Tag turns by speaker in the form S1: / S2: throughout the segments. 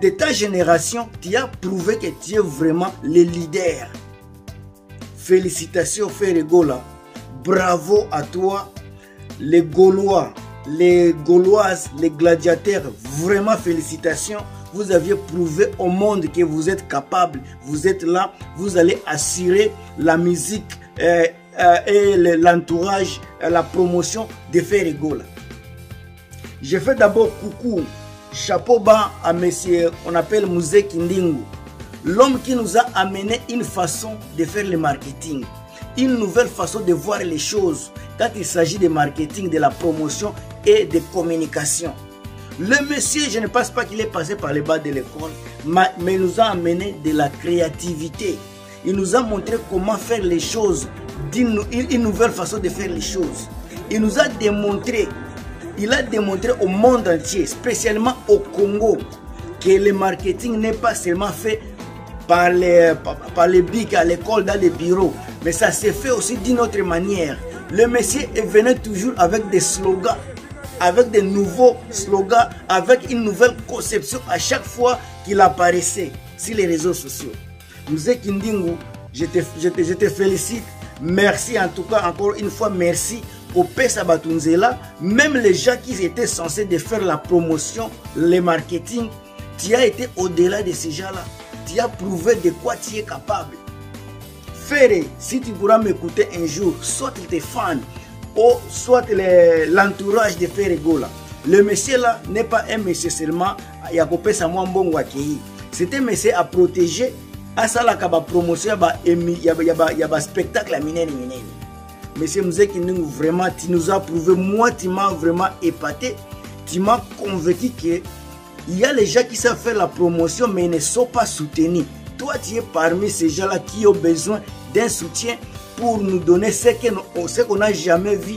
S1: de ta génération tu as prouvé que tu es vraiment le leader. Félicitations, Frère Gola. Bravo à toi. Les Gaulois, les Gauloises, les gladiateurs, vraiment félicitations. Vous aviez prouvé au monde que vous êtes capable. Vous êtes là. Vous allez assurer la musique euh, euh, et l'entourage, euh, la promotion de Ferigola. Je fais d'abord coucou chapeau bas à monsieur, on appelle Musée Kindingu, l'homme qui nous a amené une façon de faire le marketing, une nouvelle façon de voir les choses quand il s'agit de marketing, de la promotion et de communication. Le monsieur, je ne pense pas qu'il est passé par les bas de l'école, mais nous a amené de la créativité. Il nous a montré comment faire les choses, une nouvelle façon de faire les choses. Il nous a démontré il a démontré au monde entier, spécialement au Congo, que le marketing n'est pas seulement fait par les, par, les bics à l'école, dans les bureaux, mais ça s'est fait aussi d'une autre manière. Le Messie venait toujours avec des slogans, avec des nouveaux slogans, avec une nouvelle conception à chaque fois qu'il apparaissait sur les réseaux sociaux. Nous Kindingu, je, te, je te félicite. Merci en tout cas, encore une fois, merci au même les gens qui étaient censés de faire la promotion le marketing tu as été au-delà de ces gens-là tu as prouvé de quoi tu es capable Ferré, si tu pourras m'écouter un jour, soit tes fans ou soit l'entourage de Ferré Gola. Le monsieur là n'est pas un monsieur seulement ya kopesa mwa mbongo akei c'était mese a protege asalaka bapromotion ya baspectacle ya, ya, ba, ya, ba ya minene minene mese mze kindingu vraiment tu nous a prouvé moi tu m'as vraiment épaté tu m'as convaincu que il y a les gens qui savent faire la promotion mais ils ne sont pas soutenus toi tu es parmi ces gens là qui ont besoin d'un soutien pour nous donner ce qu'on qu n'a jamais vu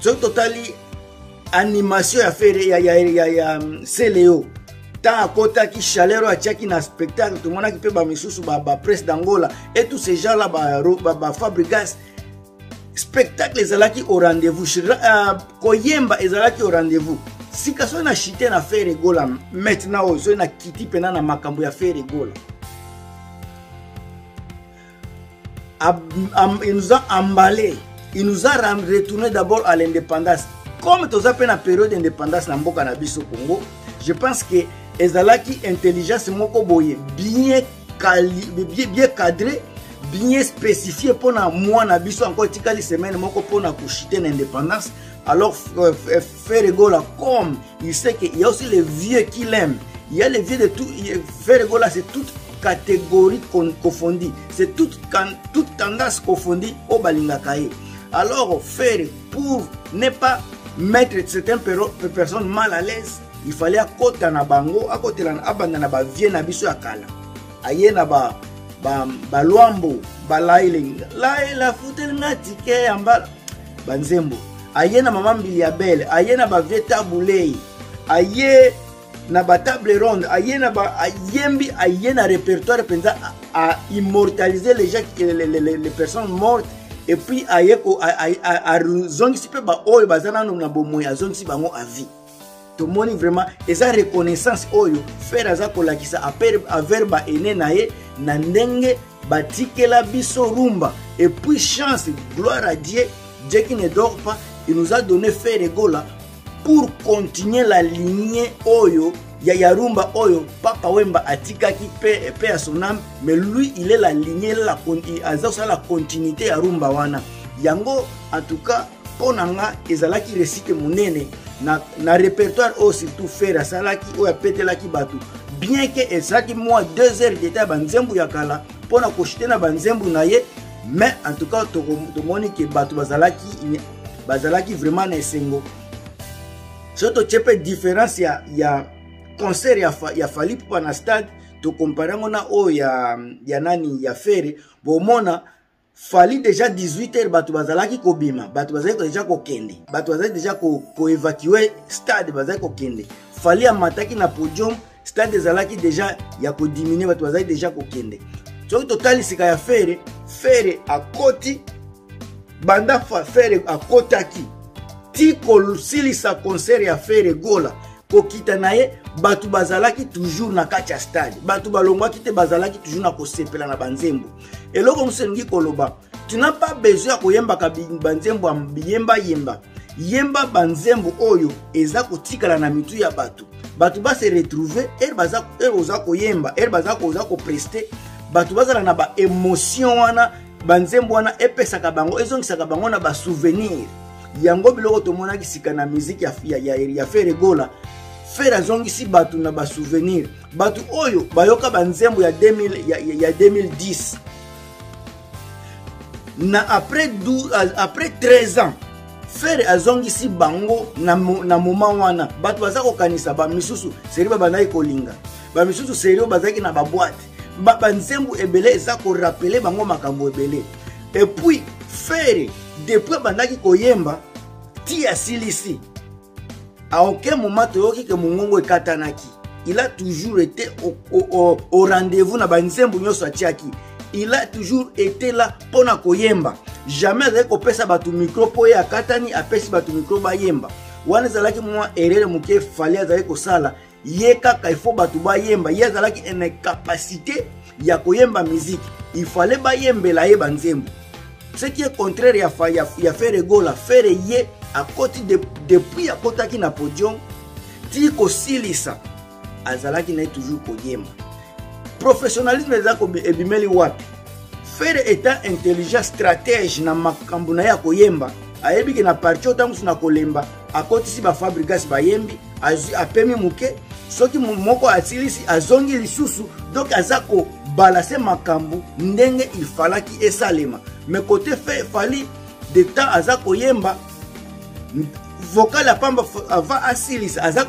S1: soki totali animation ya fere ya, ya, ya, ya mm, celeo ntango akotaki chaleur oyo atiaki na spectacle tomonaki mpe bamisusu bapresse ba d'angola et tout ce genre la bafabrigas ba, ba spectacle ezalaki au rendez-vous uh, koyemba ezalaki au rendez-vous sika soki na chite na fere egola maintenant oyo soki na kiti mpena na makambo ya fere egola il nous a emballé il nous a retourné d'abord à l'indépendance comme toza mpe na période indépendance na mboka na biso congo je pense que ezalaki intelligence moko boye bien, cali, bien, bien cadré bien spécifié mpo na mwana biso encore etikali semaine moko mpo na koshite na indépendance alors euh, euh, Ferre Gola comme il sait qu'il y a aussi les vieux qui l'aiment. Il y a les vieux de tout. Ferre Gola, c'est toute catégorie confondue. C'est toute, toute tendance confondue au Balingakaye. Alors, Ferre, pour ne pas mettre certaines personnes mal à l'aise, il fallait akota na bango, akota na abanda na ba vieux na biso ya kala. Aye na ba ba balwambo, ba lailing. Laila futel na ticket ya mbala. banzembo aye na mama mbili ya bele aye na bavie tabulei aye na batable ronde aye na ba ayembi aye na répertoire mpenza a immortaliser les gens les, les, les, les personnes mortes et puis aye ko azongisi mpe baoyo baza nano na bomoi azongisi bango avis tomoni vraiment eza reconnaissance oyo fere aza kolakisa aver ba ene na ye na ndenge batikela biso rumba et puis chance gloire à dieu dieu qui ne dort pas il nous a donné fere gola pour continuer la lignée oyo ya yarumba oyo papa wemba atikaki pe, pe ya son ame mais lui il est la lignée aza kosala la continuité ya rumba wana yango en tout cas mpo na nga ezalaki resite monene na, na répertoire oyo surtout fere asalaki oyo apetelaki bato bien ke ezalaki mwa 2 heures deta ya banzembo ya kala mpo na koshite na banzembo na ye mais en tout cas tomoni ke bato bazalaki bazalaki vraiment na esengo soki totie mpe différence ya, ya concert ya, ya fali pupa na stade tokompare yango na oyo ya, ya nani ya fere bomona fali deja 18 heures bato bazalaki kobima bato bazalaki deja kokende bato bazalaki deja koevacue ko stade bazalaki kokende fali amataki na podium stade ezalaki deja ya kodiminue bato bazalaki deja kokende soki totali sika ya fere fere akoti banda fere akotaki ti kosilisa concert ya fere gola kokita na ye bato bazalaki toujours na kati ya stade bato balongwaki te bazalaki toujours na kosepela na banzembo eloko mosusu elingi koloba tu n'as pas besoin ya koyembaka banzembo ya biyemba yemba yemba banzembo oyo eza kotikala na mitu ya bato bato base retrouve ere oza koyemba ere baza koza kopreste bato bazala na baemotion wana banzembo wana epesaka bango ezongisaka bango na basouvenir yango biloko tomonaki sika na miziki ya, ya, ya, ya feregola fere azongisi bato na basouvenir bato oyo bayoka banzembo ya, 2000, ya, ya 2010 na après, 12, après 13 ans fere azongisi bango na, na moma wana bato baza kokanisa bamisusu seri babandaki kolinga bamisusu seri oyo bazalaki na baboite banzembo ebele eza korapele bango makambo ebele epuis fere depuis abandaki koyemba ti asilisi A aucun moment toyoki ke mongongo ekatanaki. Il a toujours été au, au, au, au rendez-vous na banzembo nyonso atiaki. Il a toujours été là mpo na koyemba. Jamais azali kopesa bato mikro mpo ye akatani apesi bato mikro bayemba. Wana ezalaki mwa erreur moke fali azali kosala ye kaka il faut bato bayemba ye azalaki en incapacité ya koyemba miziki il fallait bayembela ye banzembo ce qui est contraire ya, ya, ya fere gola fere ye akoti de, depuis akotaki na podium ti kosilisa azalaki na ye toujours koyemba professionnalisme eza ebimeli wapi fere etant intelligent stratège na makambo na ye ya koyemba ayebi ke na parti oyo ntango mosusu na kolemba akotisi bafabrigas bayembi azwi apemi moke soki moko asilisi azongi lisusu donk aza kobalase makambo ndenge ifalaki esalema me kote fe fali de temps aza koyemba vocal ya pamba avant asilisa aza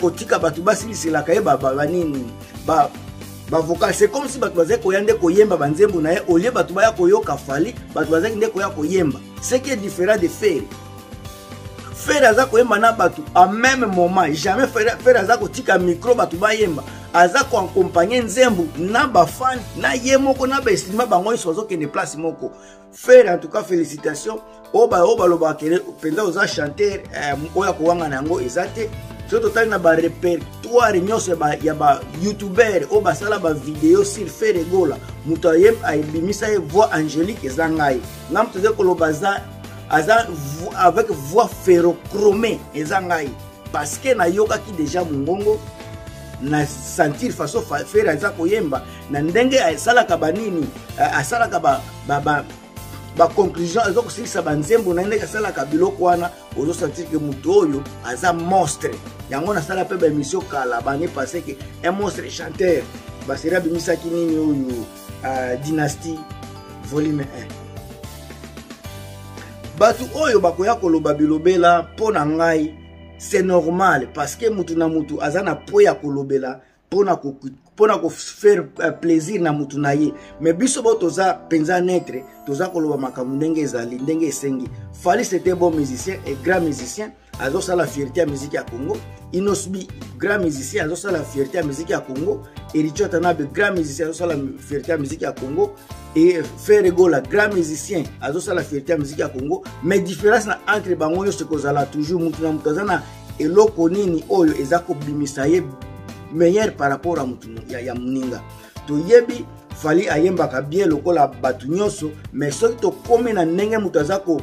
S1: kotika bato basiliselaka ye banini bavocal c'est comme si bato bazali koya nde koyemba banzembo na ye olie bato baya koyoka fali bato bazalaki nde koya koyemba ce qui est différent de fere fere aza koyemba na bato en même moment jamais fere aza kotika micro bato bayemba aza koaccompagne nzembo na bafan na ye moko na baestima bango nyonso bazokende place moko fere en tout cas félicitation oyo baoyo balobaka kele mpenza oza chanteur eh, oyo ya kowangana yango eza te soki totali na barepertoire nyonso ya bayoutubere oyo basala bavideo sur fere gola moto abimisa ye voix angélique eza ngai ngai moto ezali koloba za aza avec voix ferrochrome eza ngai parce que nayokaki déjà mongongo na sentir façon fere aza koyemba na ndenge asalaka banini asalaka ba, ba, ba, baconclusion aza kosilisa banzembo na ye ndenge asalaka biloko wana ozosentir ke moto oyo aza monstre yango nasala mpe baémission kala bane passé ke un monstre chanteur baseri abimisaki nini oyo uh, dynastie volume 1 bato oyo bakoya koloba bilobela mpo na ngai c'est normal parce que mutu na mutu aza na po ya kolobela pona ko pona ko faire euh, plaisir na mutu na ye mais biso bo toza penza neutre toza koloba makambo ndenge ezali ndenge esengi Fally c'était bon musicien et grand musicien azosala fierté ya miziki ya congo inosbi grand musicien azosala fierté ya miziki ya congo ericho tanabe grand musicien azosala fierté ya miziki ya congo e ferre gola grand musicien azosala fierté ya miziki ya congo mais différence na entre bango nyonso ekozala toujours motu na motu aza na eloko nini oyo eza kobimisa ye meilleur par rapport ya motu ya, ya moninga toyebi fali ayembaka bien lokola bato nyonso mais soki tokomi na ndenge moto aza ko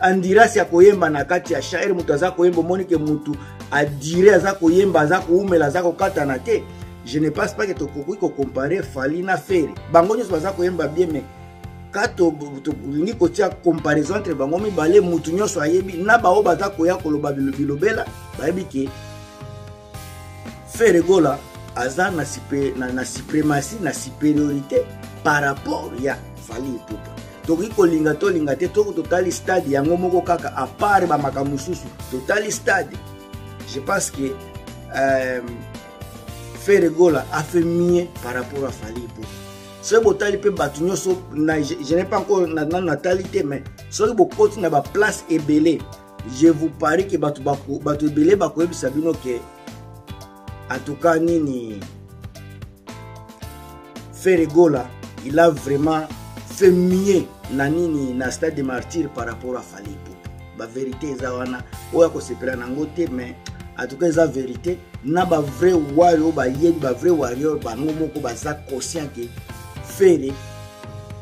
S1: andirasi ya koyemba na kati ya shaire moto aza koyemba omoni ke motu adire aza koyemba aza koumela aza kokatana te je ne pense pas ke tokoki kokompare fali na fere bango nyonso baza koyemba bien mais ka tolingi kotia comparaison entre bango mibale motu nyonso ayebi na baoyo baza koya koloba bilobela bayebi ke Ferre Gola aza na, super, na, na suprematie na supériorité par rapport ya Fally Ipupa tokoki kolinga tolinga te toko totali stade yango moko kaka à part bamaka mosusu totali stade je pense que euh, Ferre Gola a fait mieux par rapport à Fally Ipupa soki botali mpe bato nyonso je n'ai pas encore nanu natali te mais soki bokoti na baplace ebele je vous parie ke bato bato ebele bakoyebisa bino ke atuka nini feregola il a vraiment fait mieux na nini na stade de martyr par rapport à fali ipupa baverité eza wana oyo akosepela na yango te mais atuka eza verité na bavrai wari oyo bayebi bavrai warrior bango moko baza conscient ke fere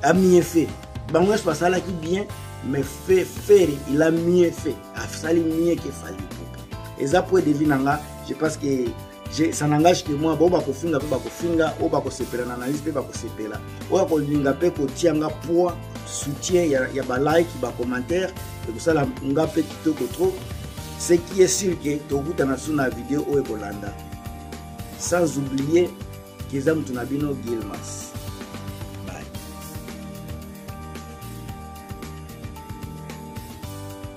S1: amie fere bango nyonso basalaki bien mais fe feri il a mieux fait asali mieux ke fali ipupa eza po edevi na nga je pense que je, ça n'engage que moi baoyo bakofinga mpe bakofinga oyo bakosepela na analyse mpe bakosepela oyo akolinga mpe kotia nga poids soutien ya, ya balike bacommentaire ekosala nga mpe kitoko trop ce qui est sûr ke tokutana su na video oyo ekolanda sans oublier Kiza mutu na bino Gilmas.